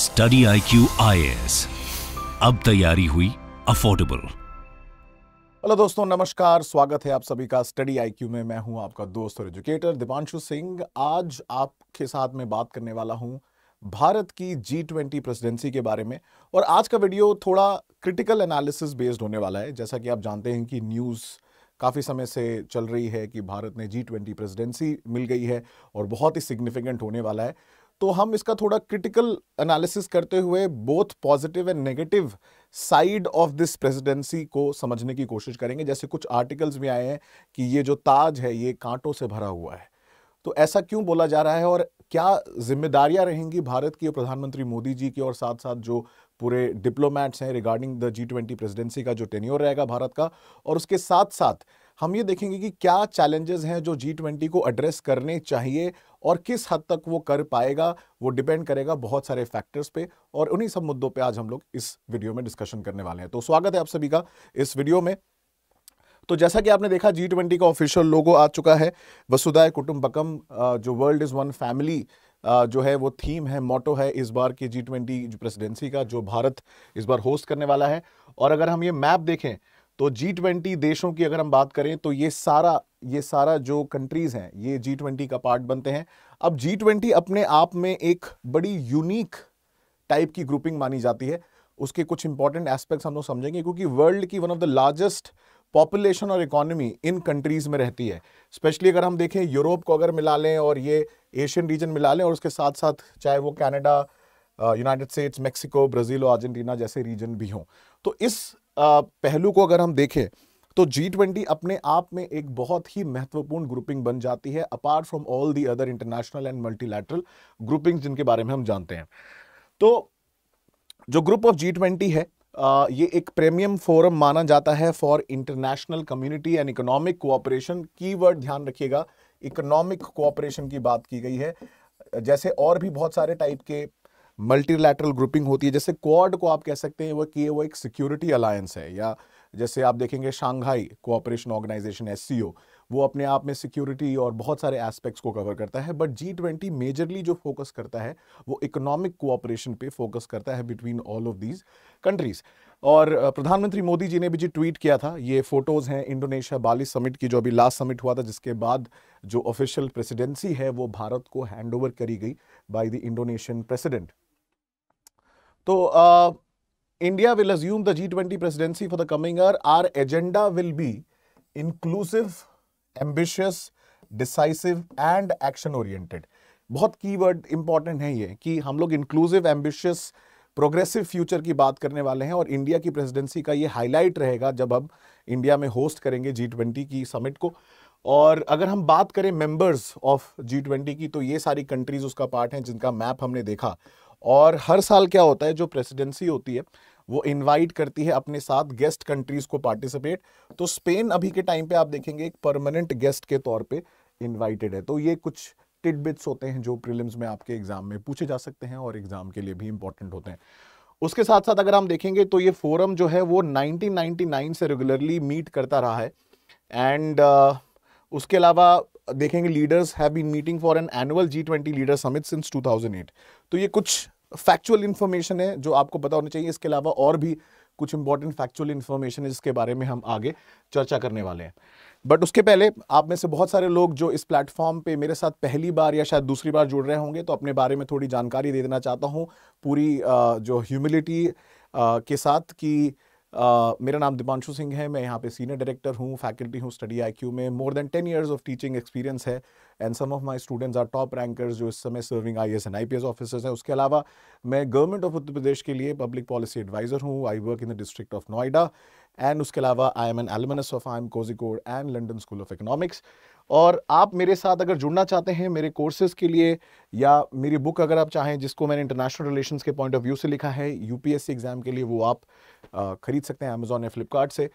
Study I Q अब तैयारी हुई अफोर्डेबल हेलो दोस्तों, नमस्कार, स्वागत है आप सभी का स्टडी आईक्यू में। मैं हूँ आपका दोस्त और एजुकेटर दीपांशु सिंह। आज आपके साथ में बात करने वाला हूँ भारत की जी ट्वेंटी प्रेसिडेंसी के बारे में। और आज का वीडियो थोड़ा क्रिटिकल एनालिसिस बेस्ड होने वाला है। जैसा कि आप जानते हैं कि न्यूज़ काफ़ी समय से चल रही है कि भारत ने जी ट्वेंटी प्रेसिडेंसी मिल गई है और बहुत ही सिग्निफिकेंट होने वाला है। तो हम इसका थोड़ा क्रिटिकल एनालिसिस करते हुए both positive and negative side of this presidency को समझने की कोशिश करेंगे। जैसे कुछ आर्टिकल्स भी आए हैं कि ये जो ताज है, ये कांटों से भरा हुआ है। तो ऐसा क्यों बोला जा रहा है और क्या जिम्मेदारियाँ रहेंगी भारत की और प्रधानमंत्री मोदी जी की और साथ साथ जो पूरे डिप्लोमैट्स हैं regarding the G twenty presidency का जो टेन्योर रहेगा भारत का? और उसके साथ साथ हम ये देखेंगे कि क्या चैलेंजेस हैं जो जी ट्वेंटी को एड्रेस करने चाहिए और किस हद तक वो कर पाएगा, वो डिपेंड करेगा बहुत सारे फैक्टर्स पे और उन्हीं सब मुद्दों पे आज हम लोग इस वीडियो में डिस्कशन करने वाले हैं। तो स्वागत है आप सभी का इस वीडियो में। तो जैसा कि आपने देखा जी ट्वेंटी का ऑफिशियल लोगो आ चुका है। वसुधाय कुटुम्बकम जो वर्ल्ड इज़ वन फैमिली जो है वो थीम है मोटो है इस बार की जी ट्वेंटी प्रेसिडेंसी का, जो भारत इस बार होस्ट करने वाला है। और अगर हम ये मैप देखें तो जी ट्वेंटी देशों की अगर हम बात करें तो ये सारा ये सारा जो कंट्रीज़ हैं, ये जी ट्वेंटी का पार्ट बनते हैं। अब जी ट्वेंटी अपने आप में एक बड़ी यूनिक टाइप की ग्रुपिंग मानी जाती है। उसके कुछ इंपॉर्टेंट एस्पेक्ट्स हम लोग समझेंगे, क्योंकि वर्ल्ड की one of the largest population और इकोनॉमी इन कंट्रीज़ में रहती है। स्पेशली अगर हम देखें यूरोप को अगर मिला लें और ये एशियन रीजन मिला लें, और उसके साथ साथ चाहे वो Canada United States Mexico Brazil और अर्जेंटीना जैसे रीजन भी हों। तो इस पहलू को अगर हम देखें तो जी ट्वेंटी अपने आप में एक बहुत ही महत्वपूर्ण ग्रुपिंग बन जाती है apart from all the other international and multilateral grouping जिनके बारे में हम जानते हैं। तो जो ग्रुप ऑफ़ जी ट्वेंटी है आ, ये एक प्रीमियम फोरम माना जाता है for international community and economic cooperation keyword ध्यान रखिएगा इकोनॉमिक कोऑपरेशन की बात की गई है। जैसे और भी बहुत सारे टाइप के मल्टीलैटरल ग्रुपिंग होती है, जैसे क्वाड को आप कह सकते हैं, वो कि वो एक सिक्योरिटी अलायंस है, या जैसे आप देखेंगे शांघाई कोऑपरेशन ऑर्गेनाइजेशन एससीओ वो अपने आप में सिक्योरिटी और बहुत सारे एस्पेक्ट्स को कवर करता है बट जी ट्वेंटी मेजरली जो फोकस करता है, वो इकोनॉमिक कोऑपरेशन पे फोकस करता है between all of these countries और प्रधानमंत्री मोदी जी ने भी जी ट्वीट किया था, ये फ़ोटोज़ हैं इंडोनेशिया बाली समिट की, जो अभी लास्ट समिट हुआ था, जिसके बाद जो ऑफिशियल प्रेसिडेंसी है, वो भारत को हैंड करी गई बाय द इंडोनेशियन प्रेसिडेंट तो India will assume the G20 presidency for the coming year. Our agenda will be inclusive, ambitious, decisive and action oriented. बहुत कीवर्ड इंपॉर्टेंट है ये कि हम लोग इंक्लूसिव एम्बिशियस प्रोग्रेसिव फ्यूचर की बात करने वाले हैं और इंडिया की प्रेसिडेंसी का ये हाईलाइट रहेगा जब हम इंडिया में होस्ट करेंगे जी ट्वेंटी की समिट को और अगर हम बात करें मेंबर्स ऑफ़ जी ट्वेंटी की तो ये सारी कंट्रीज़ उसका पार्ट हैं जिनका मैप हमने देखा और हर साल क्या होता है जो प्रेसिडेंसी होती है वो इनवाइट करती है अपने साथ गेस्ट कंट्रीज़ को पार्टिसिपेट तो स्पेन अभी के टाइम पे आप देखेंगे एक परमानेंट गेस्ट के तौर पे इनवाइटेड है। तो ये कुछ टिडबिट्स होते हैं जो प्रीलिम्स में आपके एग्ज़ाम में पूछे जा सकते हैं और एग्ज़ाम के लिए भी इंपॉर्टेंट होते हैं। उसके साथ साथ अगर हम देखेंगे तो ये फोरम जो है वो 1999 से रेगुलरली मीट करता रहा है। एंड uh, उसके अलावा देखेंगे leaders have been meeting for an annual G twenty leader summit since 2008 तो ये कुछ फैक्चुअल इन्फॉर्मेशन है जो आपको पता होना चाहिए। इसके अलावा और भी कुछ इंपॉर्टेंट फैक्चुअल इन्फॉर्मेशन है जिसके बारे में हम आगे चर्चा करने वाले हैं। बट उसके पहले आप में से बहुत सारे लोग जो इस प्लेटफॉर्म पे मेरे साथ पहली बार या शायद दूसरी बार जुड़ रहे होंगे तो अपने बारे में थोड़ी जानकारी दे देना चाहता हूँ पूरी जो ह्यूमिलिटी के साथ कि मेरा नाम दीपांशु सिंह है, मैं यहाँ पे सीनियर डायरेक्टर हूँ फैकल्टी हूँ स्टडी आईक्यू में। More than ten years of teaching experience है and some of my students are top rankers जो इस समय serving I S and I P S officers हैं। उसके अलावा मैं गवर्नमेंट ऑफ़ उत्तर प्रदेश के लिए पब्लिक पॉलिसी एडवाइजर हूँ I work in the district of Noida and उसके अलावा I am an alumnus of I M Kozhikode and London school of economics और आप मेरे साथ अगर जुड़ना चाहते हैं मेरे कोर्सेज के लिए या मेरी बुक अगर आप चाहें, जिसको मैंने इंटरनेशनल रिलेशंस के पॉइंट ऑफ़ व्यू से लिखा है यूपीएससी एग्ज़ाम के लिए वो आप खरीद सकते हैं अमेजोन या फ्लिपकार्ट से।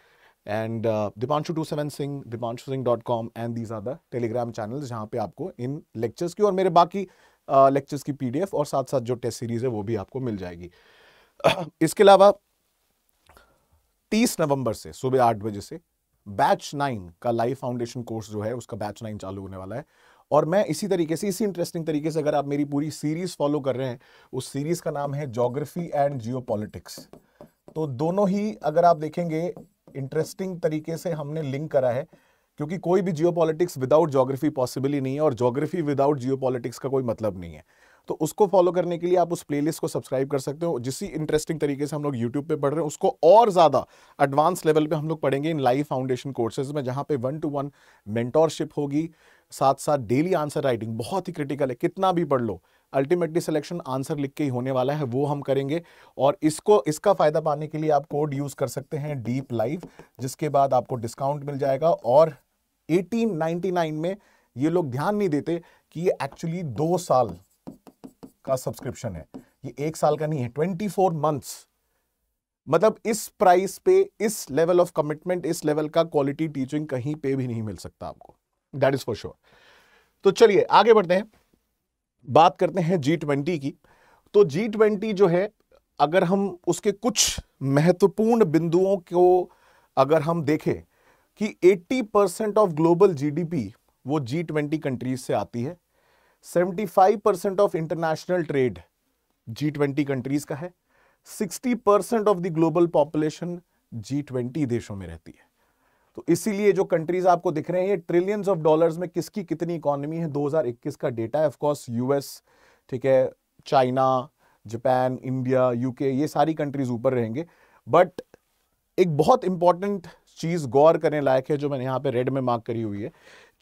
And Deepanshu two seven Singh Deepanshu Singh dot com and these are the Telegram channel जहाँ पे आपको इन लेक्चर्स की और मेरे बाकी लेक्चर्स की पीडीएफ और साथ साथ जो टेस्ट सीरीज़ है वो भी आपको मिल जाएगी। इसके अलावा 30 नवंबर से, सुबह आठ बजे से बैच नाइन का लाइफ फाउंडेशन कोर्स जो है, उसका बैच नाइन चालू होने वाला है। और मैं इसी तरीके से, इसी इंटरेस्टिंग तरीके से अगर आप मेरी पूरी सीरीज़ फॉलो कर रहे हैं, उस सीरीज़ का नाम है जोग्राफी एंड जियो तो दोनों ही अगर आप देखेंगे इंटरेस्टिंग तरीके से हमने लिंक करा है, क्योंकि कोई भी जियो विदाउट जोग्राफी पॉसिबल ही नहीं है और जोग्राफी विदाउट जियो का कोई मतलब नहीं है। तो उसको फॉलो करने के लिए आप उस प्लेलिस्ट को सब्सक्राइब कर सकते हो। जिस इंटरेस्टिंग तरीके से हम लोग यूट्यूब पे पढ़ रहे हैं, उसको और ज़्यादा एडवांस लेवल पे हम लोग पढ़ेंगे इन लाइव फाउंडेशन कोर्सेज में, जहाँ पे वन टू वन मेंटोरशिप होगी साथ साथ डेली आंसर राइटिंग बहुत ही क्रिटिकल है। कितना भी पढ़ लो अल्टीमेटली सिलेक्शन आंसर लिख के ही होने वाला है, वो हम करेंगे। और इसको, इसका फ़ायदा पाने के लिए आप कोड यूज़ कर सकते हैं डीप लाइव जिसके बाद आपको डिस्काउंट मिल जाएगा। और 1899 में ये लोग ध्यान नहीं देते कि ये एक्चुअली दो साल का सब्सक्रिप्शन है। ये एक साल का नहीं है ट्वेंटी फोर मंथ्स मतलब इस प्राइस पे, इस लेवल ऑफ़ कमिटमेंट इस लेवल का क्वालिटी टीचिंग कहीं पे भी नहीं मिल सकता आपको। दैट इज़ फॉर श्योर तो चलिए, आगे बढ़ते हैं। बात करते हैं जी ट्वेंटी की। तो जी ट्वेंटी जो है, अगर हम उसके कुछ महत्वपूर्ण बिंदुओं को अगर हम देखें कि 80 परसेंट ऑफ़ ग्लोबल जीडीपी वो जी ट्वेंटी कंट्रीज़ से आती है 75 percent of international trade G twenty countries का है। 60 percent of the global population G twenty देशों में रहती है। तो इसीलिए जो कंट्रीज़ आपको दिख रहे हैं, ये ट्रिलियंस ऑफ़ डॉलर्स में किसकी कितनी इकोनॉमी है? 2021 का डेटा है ऑफकोर्स यूएस ठीक है चाइना जापान इंडिया यूके ये सारी कंट्रीज़ ऊपर रहेंगे। बट एक बहुत इंपॉर्टेंट चीज़ गौर करने लायक है जो मैंने यहाँ पे रेड में मार्क करी हुई है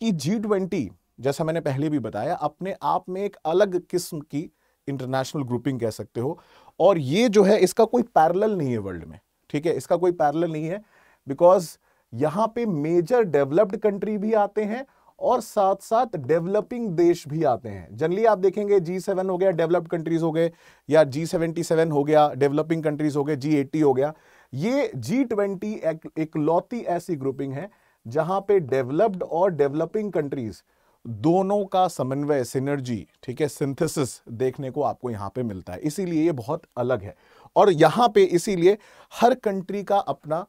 कि जी ट्वेंटी जैसा मैंने पहले भी बताया, अपने आप में एक अलग किस्म की इंटरनेशनल ग्रुपिंग कह सकते हो। और ये जो है, इसका कोई पैरेलल नहीं है वर्ल्ड में, ठीक है? इसका कोई पैरेलल नहीं है बिकॉज़ यहाँ पे मेजर डेवलप्ड कंट्री भी आते हैं और साथ साथ डेवलपिंग देश भी आते हैं। जनरली आप देखेंगे जी सेवन हो गया डेवलप्ड कंट्रीज़ हो गए, या जी सेवेंटी सेवन हो गया डेवलपिंग कंट्रीज़ हो गए जी एट्टी हो गया। ये जी ट्वेंटी एक लौती ऐसी ग्रुपिंग है, जहाँ पे डेवलप्ड और डेवलपिंग कंट्रीज़ दोनों का समन्वय सिनर्जी ठीक है सिंथेसिस देखने को आपको यहाँ पे मिलता है। इसीलिए ये बहुत अलग है। और यहाँ पे इसीलिए हर कंट्री का अपना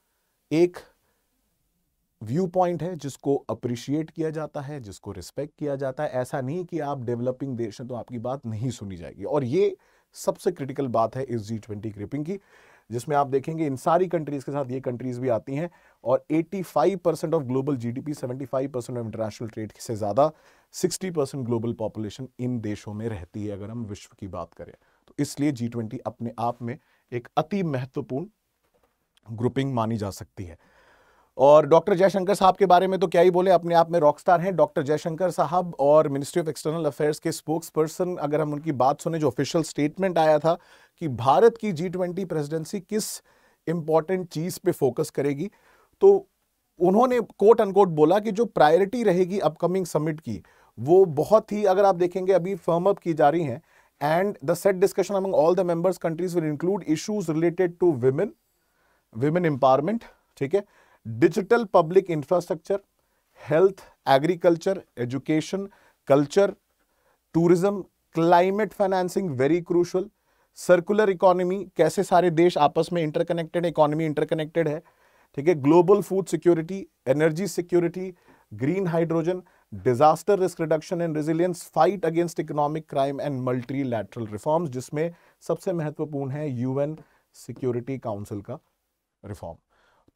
एक व्यू पॉइंट है, जिसको अप्रिशिएट किया जाता है, जिसको रिस्पेक्ट किया जाता है। ऐसा नहीं कि आप डेवलपिंग देश हैं तो आपकी बात नहीं सुनी जाएगी। और ये सबसे क्रिटिकल बात है इस जी ट्वेंटी ग्रिपिंग की। जिसमें आप देखेंगे इन सारी कंट्रीज़ के साथ ये कंट्रीज़ भी आती हैं और 85 percent of global GDP 75 percent of international trade से ज़्यादा 60 परसेंट ग्लोबल पॉपुलेशन इन देशों में रहती है, अगर हम विश्व की बात करें। तो इसलिए जी अपने आप में एक अति महत्वपूर्ण ग्रुपिंग मानी जा सकती है। और डॉक्टर जयशंकर साहब के बारे में तो क्या ही बोले, अपने आप में रॉकस्टार हैं डॉक्टर जयशंकर साहब और ministry of external affairs spokesperson person अगर हम उनकी बात सुने, जो ऑफिशियल स्टेटमेंट आया था कि भारत की जी ट्वेंटी प्रेसिडेंसी किस इंपॉर्टेंट चीज़ पे फोकस करेगी तो उन्होंने कोट अनकोट बोला कि जो प्रायोरिटी रहेगी अपकमिंग समिट की, वो बहुत ही, अगर आप देखेंगे, अभी फर्म अप की जा रही हैं and the set discussion among all the members countries will include issues related to women women empowerment ठीक है? Digital public infrastructure, health, agriculture, education, culture, tourism, climate financing very crucial circular economy कैसे सारे देश आपस में interconnected economy interconnected है। ठीक है global food security energy security green hydrogen disaster risk reduction and resilience fight against economic crime and multilateral reforms जिसमें सबसे महत्वपूर्ण है यूएन सिक्योरिटी काउंसिल का रिफॉर्म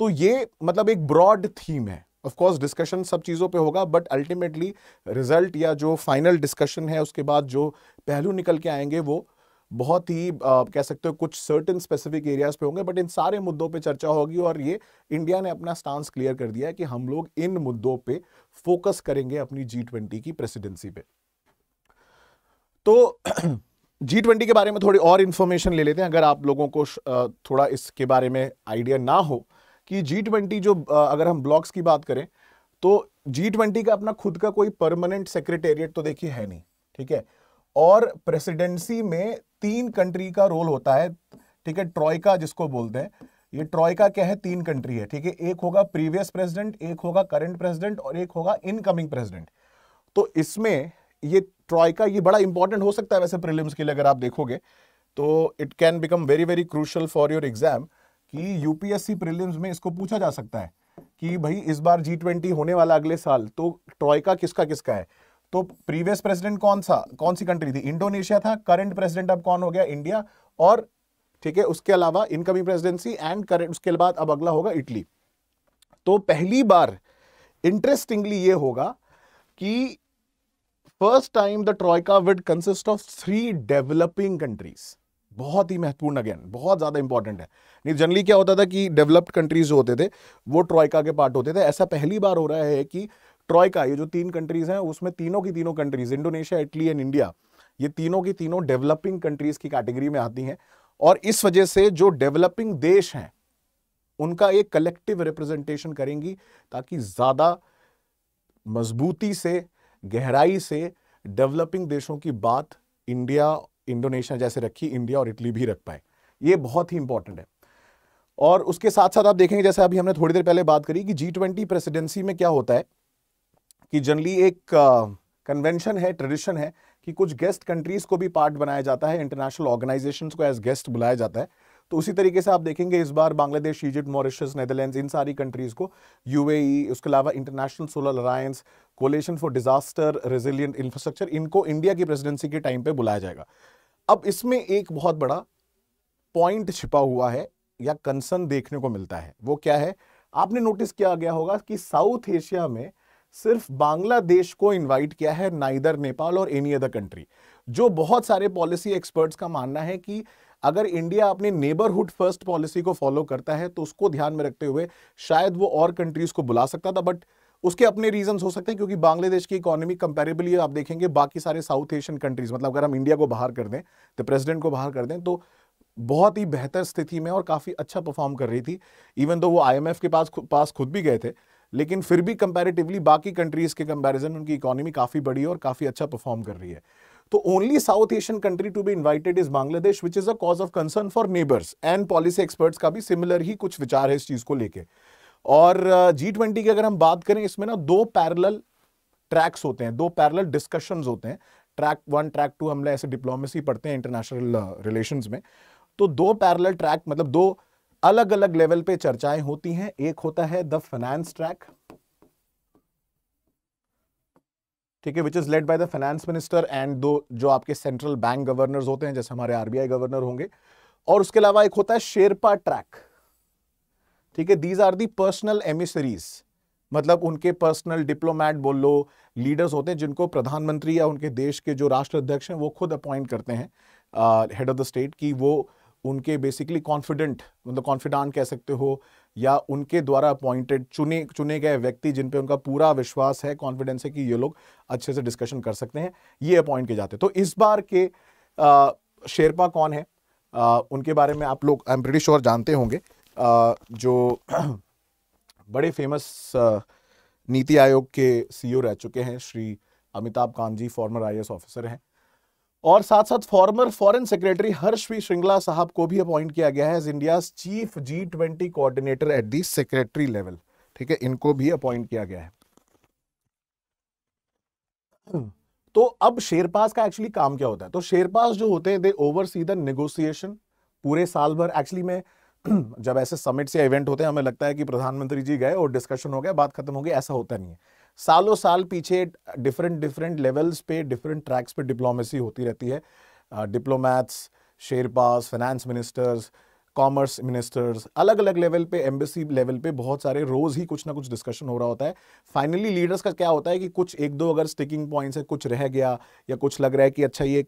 तो ये मतलब एक ब्रॉड थीम है। ऑफ़ कोर्स डिस्कशन सब चीज़ों पे होगा बट अल्टीमेटली रिज़ल्ट या जो फाइनल डिस्कशन है उसके बाद जो पहलू निकल के आएँगे वो बहुत ही आ, कह सकते हो कुछ सर्टन स्पेसिफिक एरियाज़ पे होंगे बट इन सारे मुद्दों पे चर्चा होगी और ये इंडिया ने अपना स्टांस क्लियर कर दिया है कि हम लोग इन मुद्दों पे फोकस करेंगे अपनी जी ट्वेंटी की प्रेसिडेंसी पे। तो जी ट्वेंटी के बारे में थोड़ी और इंफॉर्मेशन ले लेते हैं अगर आप लोगों को थोड़ा इसके बारे में आइडिया ना हो कि जी ट्वेंटी जो अगर हम ब्लॉक्स की बात करें तो जी ट्वेंटी का अपना खुद का कोई परमानेंट सेक्रेटेरिएट तो देखिए है नहीं, ठीक है? और प्रेसिडेंसी में तीन कंट्री का रोल होता है, ठीक है? ट्रॉयका जिसको बोलते हैं, ये ट्रॉयका क्या है? तीन कंट्री है, ठीक है? एक होगा प्रीवियस प्रेसिडेंट एक होगा करंट प्रेसिडेंट और एक होगा इनकमिंग प्रेसिडेंट तो इसमें ये ट्रॉयका ये बड़ा इंपॉर्टेंट हो सकता है वैसे प्रीलिम्स के लिए अगर आप देखोगे तो it can become very very crucial for your exam कि यूपीएससी प्रीलिम्स में इसको पूछा जा सकता है कि भाई, इस बार जी ट्वेंटी होने वाला अगले साल तो ट्रॉयका किसका किसका है? तो प्रीवियस प्रेसिडेंट कौन सा, कौन सी कंट्री थी? इंडोनेशिया था करंट प्रेसिडेंट अब कौन हो गया? इंडिया, और ठीक है, उसके अलावा इनकमिंग प्रेसिडेंसी एंड करंट उसके बाद अब अगला होगा इटली। तो पहली बार इंटरेस्टिंगली ये होगा कि first time the troika with consist of three developing countries बहुत ही महत्वपूर्ण अगेन बहुत ज़्यादा इंपॉर्टेंट है। नहीं जनरली क्या होता था कि डेवलप्ड कंट्रीज़ होते थे, वो ट्रॉयका के पार्ट होते थे। ऐसा पहली बार हो रहा है कि ट्रॉयका ये जो तीन कंट्रीज़ हैं, उसमें तीनों की तीनों countries Indonesia Italy and India ये तीनों की तीनों डेवलपिंग कंट्रीज़ की कैटेगरी में आती हैं। और इस वजह से जो डेवलपिंग देश हैं, उनका एक कलेक्टिव रिप्रेजेंटेशन करेंगी ताकि ज़्यादा मजबूती से, गहराई से डेवलपिंग देशों की बात इंडिया इंडोनेशिया जैसे रखी इंडिया और इटली भी रख पाए। ये बहुत ही इंपॉर्टेंट है। और उसके साथ साथ आप देखेंगे जैसे अभी हमने थोड़ी देर पहले बात करी कि जी ट्वेंटी प्रेसिडेंसी में क्या होता है कि जनरली एक कन्वेंशन uh, है ट्रेडिशन है कि कुछ गेस्ट कंट्रीज़ को भी पार्ट बनाया जाता है इंटरनेशनल ऑर्गेनाइजेशंस को एज गेस्ट बुलाया जाता है। तो उसी तरीके से आप देखेंगे इस बार बांग्लादेश इजिप्ट मॉरिशस नेदरलैंड्स इन सारी कंट्रीज़ को यूएई उसके अलावा international solar alliance coalition for disaster resilient infrastructure इनको इंडिया की प्रेसिडेंसी के टाइम पे बुलाया जाएगा। अब इसमें एक बहुत बड़ा पॉइंट छिपा हुआ है या कंसर्न देखने को मिलता है। वो क्या है? आपने नोटिस किया गया होगा कि साउथ एशिया में सिर्फ़ बांग्लादेश को इनवाइट किया है नाइदर नेपाल और एनी अदर कंट्री जो बहुत सारे पॉलिसी एक्सपर्ट्स का मानना है कि अगर इंडिया अपने नेबरहुड फ़र्स्ट पॉलिसी को फॉलो करता है तो उसको ध्यान में रखते हुए शायद वो और कंट्रीज़ को बुला सकता था बट उसके अपने रीजंस हो सकते हैं, क्योंकि बांग्लादेश की इकोनॉमी कंपेरेबली आप देखेंगे, बाकी सारे साउथ एशियन कंट्रीज़ मतलब अगर हम इंडिया को बाहर कर दें तो प्रेसिडेंट को बाहर कर दें तो बहुत ही बेहतर स्थिति में और काफ़ी अच्छा परफॉर्म कर रही थी इवन दो वो आईएमएफ के पास पास खुद भी गए थे, लेकिन फिर भी कंपैरेटिवली बाकी कंट्रीज़ के कंपैरिजन उनकी इकोनॉमी काफ़ी बड़ी है और काफ़ी अच्छा परफॉर्म कर रही है। तो only south Asian country to be invited is Bangladesh which is a cause of concern for neighbours and policy experts का भी सिमिलर ही कुछ विचार है इस चीज़ को लेके। और जी ट्वेंटी की अगर हम बात करें इसमें ना दो पैरल ट्रैक्स होते हैं दो पैरल डिस्कशन होते हैं। ट्रैक वन ट्रैक टू हम ऐसे डिप्लोमेसी पढ़ते हैं इंटरनेशनल रिलेशन uh, में। तो दो पैरल ट्रैक मतलब दो अलग अलग लेवल पे चर्चाएँ होती हैं। एक होता है द फाइनेंस ट्रैक ठीक है which is led by the finance minister and दो जो आपके सेंट्रल बैंक गवर्नर्स होते हैं जैसे हमारे आरबीआई गवर्नर होंगे। और उसके अलावा एक होता है शेरपा ट्रैक ठीक है these are the personal emissaries मतलब उनके पर्सनल डिप्लोमैट बोल लो लीडर्स होते हैं जिनको प्रधानमंत्री या उनके देश के जो राष्ट्राध्यक्ष हैं वो खुद अपॉइंट करते हैं हेड ऑफ़ द स्टेट कि वो उनके बेसिकली कॉन्फिडेंट मतलब कॉन्फिडेंट कह सकते हो या उनके द्वारा अपॉइंटेड चुने चुने गए व्यक्ति जिन पे उनका पूरा विश्वास है कॉन्फिडेंस है कि ये लोग अच्छे से डिस्कशन कर सकते हैं ये अपॉइंट किए जाते हैं। तो इस बार के आ, शेरपा कौन है? आ, उनके बारे में आप लोग आई एम प्रीटी श्योर जानते होंगे। जो बड़े फ़ेमस नीति आयोग के सीईओ रह चुके हैं, Shri Amitabh Kant ji former I officer हैं। और साथ साथ former foreign secretary Harsh V Shringla साहब को भी अपॉइंट किया गया है as India chief G twenty coordinator at the secretary level ठीक है, इनको भी अपॉइंट किया गया है। तो अब शेरपास का एक्चुअली काम क्या होता है? तो शेरपास जो होते हैं दे ओवरसी द नेगोशिएशन पूरे साल भर एक्चुअली में जब ऐसे समिट से इवेंट होते हैं, हमें लगता है कि प्रधानमंत्री जी गए और डिस्कशन हो गया, बात खत्म हो गई, ऐसा होता नहीं है। सालों साल पीछे डिफरेंट डिफरेंट लेवल्स पे डिफरेंट ट्रैक्स पे डिप्लोमेसी होती रहती है। Diplomats sherpas finance ministers commerce ministers अलग अलग लेवल पे एम्बेसी लेवल पे बहुत सारे रोज ही कुछ ना कुछ डिस्कशन हो रहा होता है। फाइनली लीडर्स का क्या होता है कि कुछ एक दो अगर स्टिकिंग पॉइंट्स है, कुछ रह गया या कुछ लग रहा है कि अच्छा ये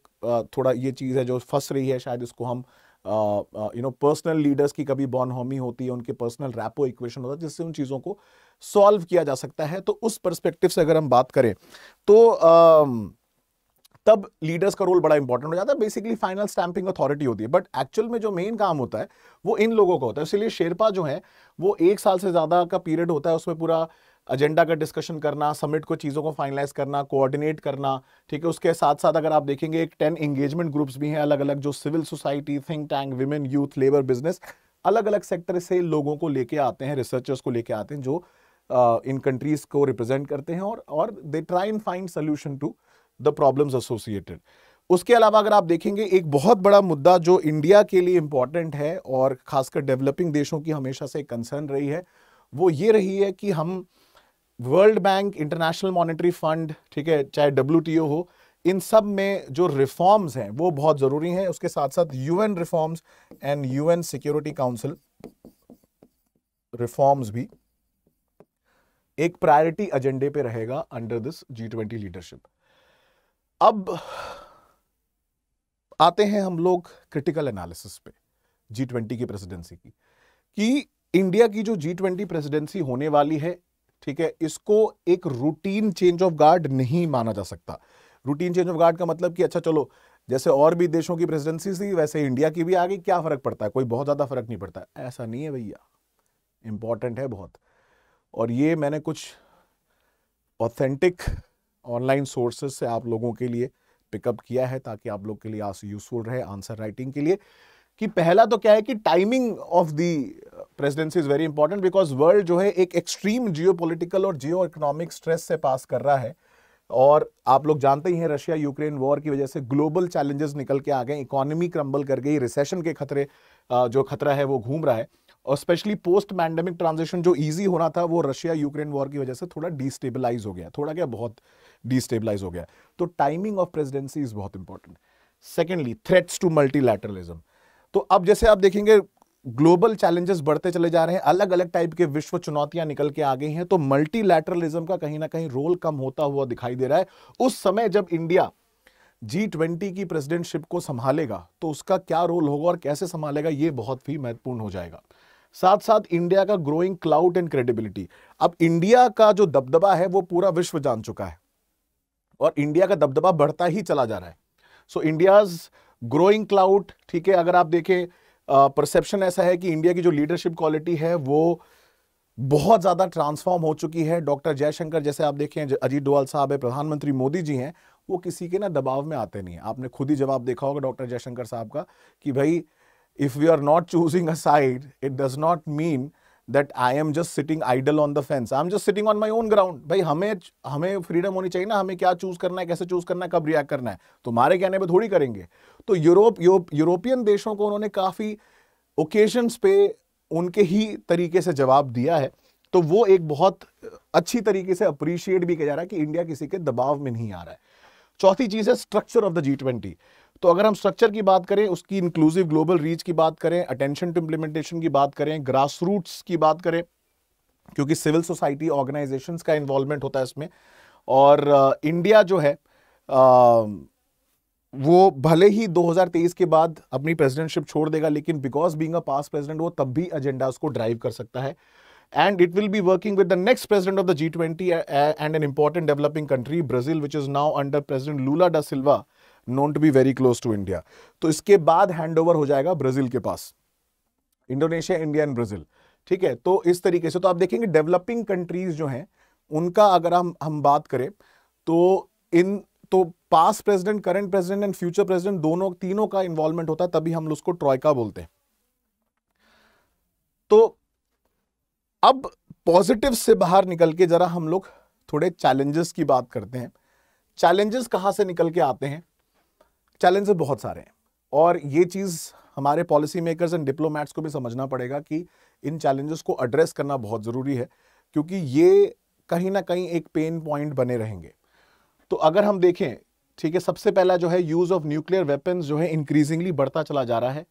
थोड़ा ये चीज़ है जो फंस रही है, शायद इसको हम यू नो पर्सनल लीडर्स की कभी बॉन होमी होती है उनके पर्सनल रैपो इक्वेशन होता है जिससे उन चीज़ों को सॉल्व किया जा सकता है। तो उस परस्पेक्टिव से अगर हम बात करें तो uh, तब लीडर्स का रोल बड़ा इंपॉर्टेंट हो जाता है। बेसिकली फाइनल स्टैंपिंग अथॉरिटी होती है। बट एक्चुअल में जो मेन काम होता है वो इन लोगों का होता है। इसलिए शेरपा जो है वो एक साल से ज़्यादा का पीरियड होता है उसमें पूरा एजेंडा का डिस्कशन करना समिट को चीज़ों को फाइनलाइज करना कोऑर्डिनेट करना, ठीक है? उसके साथ साथ अगर आप देखेंगे, एक टेन एंगेजमेंट ग्रुप्स भी हैं अलग अलग जो civil society think tank women youth labour business अलग अलग सेक्टर से लोगों को लेके आते हैं रिसर्चर्स को लेके आते हैं, जो इन कंट्रीज़ को रिप्रेजेंट करते हैं और और they try and find solution to the problems associated उसके अलावा अगर आप देखेंगे, एक बहुत बड़ा मुद्दा जो इंडिया के लिए इंपॉर्टेंट है और खासकर डेवलपिंग देशों की हमेशा से कंसर्न रही है, वो ये रही है कि हम world bank international monetary fund ठीक है, चाहे डब्ल्यू हो, इन सब में जो रिफॉर्म्स हैं, वो बहुत ज़रूरी हैं। उसके साथ साथ UN reforms and UN security council reforms भी एक प्रायोरिटी एजेंडे पे रहेगा under this G twenty leadership अब आते हैं हम लोग क्रिटिकल एनालिसिस पे जी ट्वेंटी की प्रेसिडेंसी की, कि इंडिया की जो जी ट्वेंटी प्रेसिडेंसी होने वाली है ठीक है, इसको एक रूटीन चेंज ऑफ़ गार्ड नहीं माना जा सकता। रूटीन चेंज ऑफ़ गार्ड का मतलब कि अच्छा चलो, जैसे और भी देशों की प्रेसिडेंसी थी, वैसे इंडिया की भी आ गई क्या फ़र्क पड़ता है? कोई बहुत ज़्यादा फ़र्क नहीं पड़ता। ऐसा नहीं है भैया। इंपॉर्टेंट है बहुत। और ये मैंने कुछ ऑथेंटिक ऑनलाइन सोर्सेज से आप लोगों के लिए पिकअप किया है, ताकि आप लोग के लिए आज यूजफुल रहे आंसर राइटिंग के लिए। कि पहला तो क्या है कि timing of the presidency is very important because world जो है एक एक्सट्रीम जियो और जियो इकोनॉमिक स्ट्रेस से पास कर रहा है। और आप लोग जानते ही हैं रशिया यूक्रेन वॉर की वजह से ग्लोबल चैलेंजेस निकल के आ गए इकोनॉमी क्रम्बल कर गई रिसेशन के खतरे जो खतरा है वो घूम रहा है। और स्पेशली पोस्ट पैंडेमिक ट्रांजिशन जो इजी होना था वो रशिया यूक्रेन वॉर की वजह से थोड़ा डिस्टेबलाइज हो गया, थोड़ा क्या बहुत डिस्टेबलाइज हो गया। तो टाइमिंग ऑफ़ प्रेजिडेंसी इज़ बहुत important secondly threats to multilateralism तो अब जैसे आप देखेंगे ग्लोबल चैलेंजेस बढ़ते चले जा रहे हैं अलग अलग टाइप के विश्व चुनौतियाँ निकल के आ गई हैं तो मल्टीलैटरलिज्म का कहीं ना कहीं रोल कम होता हुआ दिखाई दे रहा है। उस समय जब इंडिया जी ट्वेंटी की प्रेसिडेंटशिप को संभालेगा तो उसका क्या रोल होगा और कैसे संभालेगा, ये बहुत ही महत्वपूर्ण हो जाएगा। साथ साथ इंडिया का ग्रोइंग क्लाउड एंड क्रेडिबिलिटी अब इंडिया का जो दबदबा है, वो पूरा विश्व जान चुका है और इंडिया का दबदबा बढ़ता ही चला जा रहा है। सो इंडियाज ग्रोइंग क्लाउड ठीक है, अगर आप देखें परसेप्शन ऐसा है कि इंडिया की जो लीडरशिप क्वालिटी है, वो बहुत ज़्यादा ट्रांसफॉर्म हो चुकी है। डॉक्टर जयशंकर जैसे आप देखें अजीत डोवाल साहब है, प्रधानमंत्री मोदी जी हैं, वो किसी के ना दबाव में आते नहीं आपने खुद ही जवाब देखा होगा डॉक्टर जयशंकर साहब का कि भाई if we are not choosing a side it does not not mean that I am just sitting idle on the fence. I'm just sitting on my own ground. भाई, हमें हमें फ्रीडम होनी चाहिए ना, हमें क्या चूज़ करना है, कैसे चूज़ करना है, कब रिएक्ट करना है। तुम्हारे कहने पर थोड़ी करेंगे। तो यूरोप यूरोपियन देशों को उन्होंने काफ़ी ओकेजन्स पे उनके ही तरीके से जवाब दिया है। तो वो एक बहुत अच्छी तरीके से अप्रिशिएट भी किया जा रहा है कि इंडिया किसी के दबाव में नहीं आ रहा है। चौथी चीज़ है structure of the G twenty तो अगर हम स्ट्रक्चर की बात करें उसकी इंक्लूसिव ग्लोबल रीच की बात करें अटेंशन टू इंप्लीमेंटेशन की बात करें ग्रास रूट्स की बात करें क्योंकि सिविल सोसाइटी ऑर्गेनाइजेशन का इन्वॉल्वमेंट होता है इसमें और इंडिया जो है uh, वो भले ही 2023 के बाद अपनी प्रेसिडेंटशिप छोड़ देगा लेकिन because being a past president वो तब भी एजेंडा उसको ड्राइव कर सकता है। And it will be working with the next president of the G20 and an important developing country, Brazil, which is now under President Lula da Silva, known to be very close to India तो इसके बाद hand over हो जाएगा Brazil के पास। Indonesia India and Brazil ठीक है? तो इस तरीके से तो आप देखेंगे डेवलपिंग कंट्रीज़ जो हैं, उनका अगर हम हम बात करें तो इन तो past president current president and future president दोनों, तीनों का इन्वॉल्वमेंट होता है, तभी हम उसको ट्रॉयका बोलते हैं। तो अब पॉजिटिव से बाहर निकल के जरा हम लोग थोड़े चैलेंजेस की बात करते हैं। चैलेंजेस कहाँ से निकल के आते हैं? चैलेंजेस बहुत सारे हैं। और ये चीज़ हमारे पॉलिसी मेकर्स एंड डिप्लोमैट्स को भी समझना पड़ेगा कि इन चैलेंजेस को एड्रेस करना बहुत ज़रूरी है, क्योंकि ये कहीं ना कहीं एक पेन पॉइंट बने रहेंगे। तो अगर हम देखें, ठीक है, सबसे पहला जो है यूज़ ऑफ़ न्यूक्लियर वेपन्स जो है इंक्रीजिंगली बढ़ता चला जा रहा है।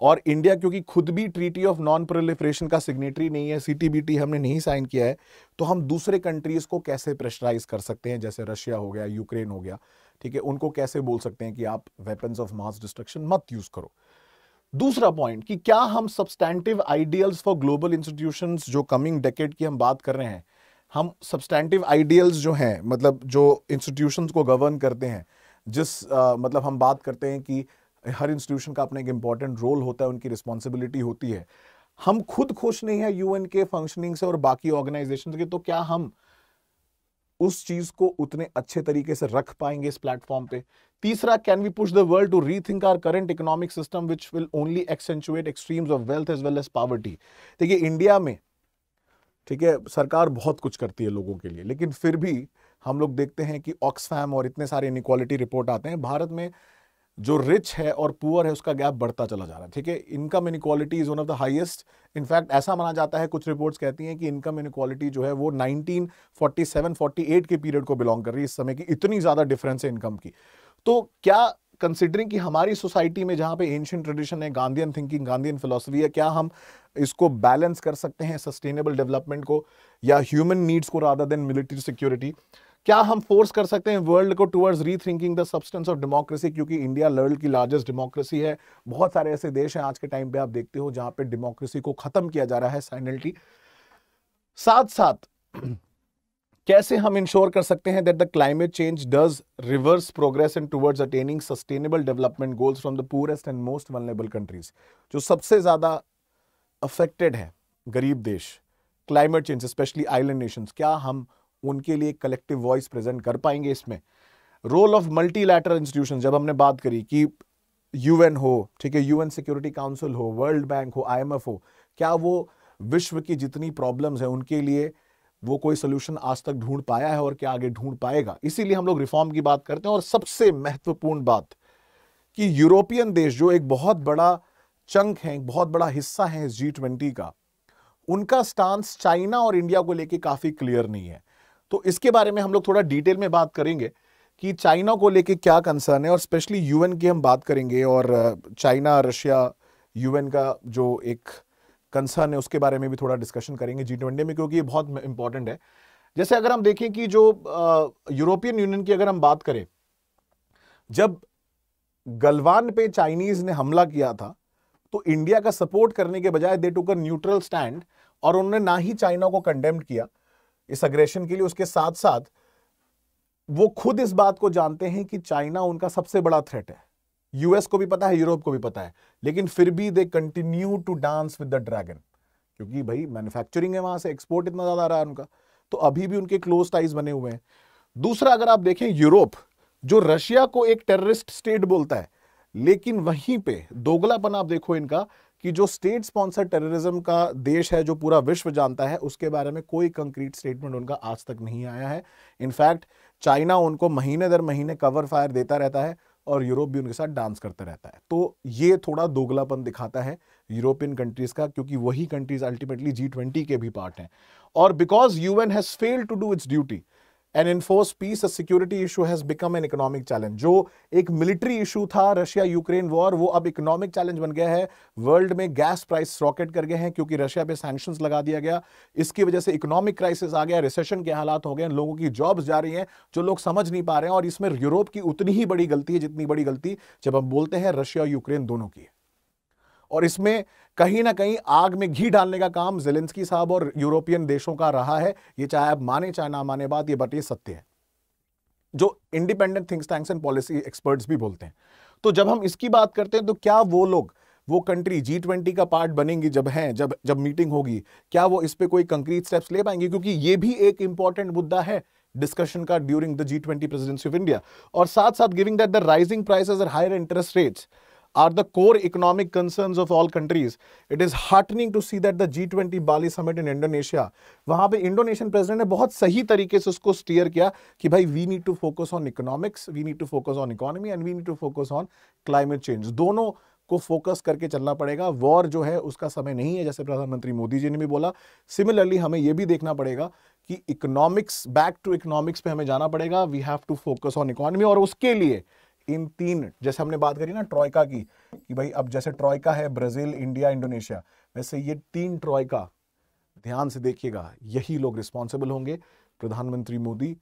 और इंडिया क्योंकि खुद भी ट्रीटी ऑफ़ नॉन प्रोलिफरेशन का सिग्नेटरी नहीं है सीटीबीटी हमने नहीं साइन किया है तो हम दूसरे कंट्रीज़ को कैसे प्रेशराइज कर सकते हैं, जैसे रशिया हो गया यूक्रेन हो गया। ठीक है उनको कैसे बोल सकते हैं कि आप वेपन्स ऑफ़ मास डिस्ट्रक्शन मत यूज़ करो। दूसरा पॉइंट कि क्या हम substantive ideals for global institutions जो कमिंग डेकेड की हम बात कर रहे हैं हम सब्सटैंटिव आइडियल्स जो हैं मतलब जो इंस्टीट्यूशंस को गवर्न करते हैं जिस आ, मतलब हम बात करते हैं कि हर इंस्टीट्यूशन का अपना एक इंपॉर्टेंट रोल होता है उनकी रिस्पॉन्सिबिलिटी होती है। हम खुद खुश नहीं है यूएन के फंक्शनिंग से और बाकी ऑर्गेनाइजेशन के तो क्या हम उस चीज़ को उतने अच्छे तरीके से रख पाएँगे इस प्लेटफॉर्म पे। तीसरा can we push the world to rethink our current economic system which will only accentuate extremes of wealth as well as poverty देखिए इंडिया में, ठीक है, सरकार बहुत कुछ करती है लोगों के लिए, लेकिन फिर भी हम लोग देखते हैं कि ऑक्सफैम और इतने सारे इनिक्वालिटी रिपोर्ट आते हैं। भारत में जो रिच है और पुअर है, उसका गैप बढ़ता चला जा रहा है, ठीक है? Income inequality is one of the highest in fact ऐसा माना जाता है, कुछ रिपोर्ट्स कहती हैं कि इनकम इनक्वालिटी जो है, वो 1947 48 के पीरियड को बिलोंग कर रही है, इस समय की इतनी ज़्यादा डिफरेंस है इनकम की। तो क्या कंसिडरिंग कि हमारी सोसाइटी में जहाँ पे एंशियंट ट्रेडिशन है गांधीयन थिंकिंग गांधीयन फिलोसफी है, क्या हम इसको बैलेंस कर सकते हैं सस्टेनेबल डेवलपमेंट को, या ह्यूमन नीड्स को रादर देन मिलिट्री सिक्योरिटी क्या हम फोर्स कर सकते हैं वर्ल्ड को towards rethinking the substance of democracy क्योंकि इंडिया वर्ल्ड की लार्जेस्ट डेमोक्रेसी है। बहुत सारे ऐसे देश हैं आज के टाइम पे आप देखते हो जहाँ पे डेमोक्रेसी को खत्म किया जा रहा है साइनल्टी साथ साथ कैसे हम इंश्योर कर सकते हैं that the climate change does reverse progress in towards attaining sustainable development goals from the poorest and most vulnerable countries जो सबसे ज़्यादा अफेक्टेड है गरीब देश climate change specially island nations क्या हम उनके लिए कलेक्टिव वॉइस प्रेजेंट कर पाएँगे इसमें। रोल ऑफ़ मल्टीलैटरल इंस्टीट्यूशन जब हमने बात करी कि यूएन हो, ठीक है यूएन सिक्योरिटी काउंसिल हो वर्ल्ड बैंक हो आईएमएफ हो, क्या वो विश्व की जितनी प्रॉब्लम्स है उनके लिए वो कोई सोल्यूशन आज तक ढूंढ पाया है और क्या आगे ढूंढ पाएगा? इसीलिए हम लोग रिफॉर्म की बात करते हैं और सबसे महत्वपूर्ण बात कि यूरोपियन देश जो एक बहुत बड़ा चंक है बहुत बड़ा हिस्सा है इस जी ट्वेंटी का, उनका स्टांस चाइना और इंडिया को लेकर काफ़ी क्लियर नहीं है। तो इसके बारे में हम लोग थोड़ा डिटेल में बात करेंगे कि चाइना को लेके क्या कंसर्न है और स्पेशली यूएन की हम बात करेंगे और चाइना, रशिया यूएन का जो एक कंसर्न है उसके बारे में भी थोड़ा डिस्कशन करेंगे जी ट्वेंटी में क्योंकि ये बहुत इंपॉर्टेंट है। जैसे अगर हम देखें कि जो यूरोपियन यूनियन की अगर हम बात करें, जब गलवान पे चाइनीज़ ने हमला किया था तो इंडिया का सपोर्ट करने के बजाय दे टुक न्यूट्रल स्टैंड और उन्होंने ना ही चाइना को कंडेम्ड किया। इस अग्रेशन के लिए उसके साथ साथ वो खुद इस बात को जानते हैं कि चाइना उनका सबसे बड़ा थ्रेट है। यूएस को भी पता है यूरोप को भी पता है। लेकिन फिर भी they continue to dance with the dragon क्योंकि भाई मैन्युफैक्चरिंग है वहाँ से एक्सपोर्ट इतना ज़्यादा आ रहा है उनका। तो अभी भी उनके क्लोज टाइज बने हुए हैं। दूसरा, अगर आप देखें यूरोप जो रशिया को एक टेररिस्ट स्टेट बोलता है, लेकिन वहीं पे दोगलापन आप देखो इनका कि जो स्टेट स्पॉन्सर टेररिज्म का देश है, जो पूरा विश्व जानता है, उसके बारे में कोई कंक्रीट स्टेटमेंट उनका आज तक नहीं आया है। इनफैक्ट चाइना उनको महीने दर महीने कवर फायर देता रहता है और यूरोप भी उनके साथ डांस करता रहता है। तो ये थोड़ा दोगलापन दिखाता है यूरोपियन कंट्रीज़ का, क्योंकि वही कंट्रीज़ अल्टीमेटली जी ट्वेंटी के भी पार्ट हैं। और because UN has failed to do its duty and enforce peace security issue has become an economic challenge जो एक मिलिट्री इशू था रशिया यूक्रेन वॉर वो अब इकोनॉमिक चैलेंज बन गया है। वर्ल्ड में गैस प्राइस रॉकेट कर गए हैं क्योंकि रशिया पे सैंक्शन लगा दिया गया। इसकी वजह से इकोनॉमिक क्राइसिस आ गया रिसेशन के हालात हो गए, लोगों की जॉब्स जा रही हैं जो लोग समझ नहीं पा रहे हैं और इसमें यूरोप की उतनी ही बड़ी गलती है जितनी बड़ी गलती जब हम बोलते हैं रशिया और यूक्रेन दोनों की। और इसमें कहीं ना कहीं आग में घी डालने का काम जेलेंस्की साहब और यूरोपियन देशों का रहा है। ये चाहे आप माने चाहे ना माने बात, ये बट ये सत्य है। जो independent things tanks and policy experts भी बोलते हैं। तो जब हम इसकी बात करते हैं तो क्या वो लोग, वो कंट्री जी ट्वेंटी का पार्ट बनेंगी जब हैं, जब जब मीटिंग होगी, क्या वो इस पर कोई कंक्रीट स्टेप्स ले पाएँगे? क्योंकि ये भी एक इंपॉर्टेंट मुद्दा है डिस्कशन का during the G twenty presidency of India और साथ साथ giving that the rising prices और higher interest rates are the core economic concerns of all countries. It is heartening to see that the G20 Bali summit in Indonesia, वहाँ पे Indonesian president ने बहुत सही तरीके से उसको स्टीयर किया कि भाई we need to focus on economics we need to focus on economy and we need to focus on climate change दोनों को फोकस करके चलना पड़ेगा। वॉर जो है उसका समय नहीं है जैसे प्रधानमंत्री मोदी जी ने भी बोला। सिमिलरली हमें यह भी देखना पड़ेगा कि इकोनॉमिक्स बैक टू इकोनॉमिक्स पे हमें जाना पड़ेगा। We have to focus on economy और उसके लिए इन तीन, जैसे हमने बात करी ना ट्रॉयका की, कि भाई अब जैसे ट्रॉयका है ब्राज़ील, इंडिया, इंडोनेशिया, वैसे ये तीन ट्रॉयका, ध्यान से देखिएगा, यही लोग रिस्पॉन्सिबल होंगे, प्रधानमंत्री Modi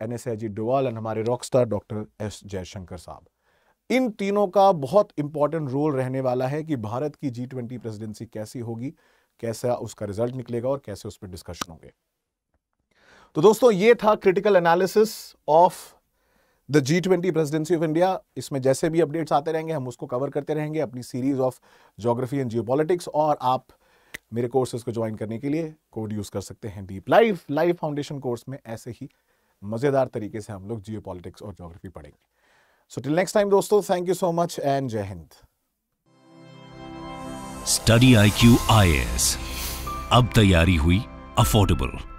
N S Ajit Doval and हमारे रॉकस्टार डॉक्टर एस जयशंकर साहब। इन तीनों का बहुत इंपॉर्टेंट रोल रहने वाला है कि भारत की जी ट्वेंटी प्रेसिडेंसी कैसी होगी, कैसा उसका रिज़ल्ट निकलेगा और कैसे उस पर डिस्कशन होंगे। तो दोस्तों, ये था critical analysis of the G twenty presidency of India इसमें जैसे भी अपडेट्स आते रहेंगे, हम उसको कवर करते रहेंगे अपनी series of geography and geo और आप मेरे कोर्सेज को ज्वाइन करने के लिए कोड यूज़ कर सकते हैं deep live live foundation course में ऐसे ही मज़ेदार तरीके से हम लोग जियो और जोग्राफी पढ़ेंगे। सो टिल नेक्स्ट टाइम दोस्तों thank you so much and Jai Hind study I Q आई अब तैयारी हुई अफोर्डेबल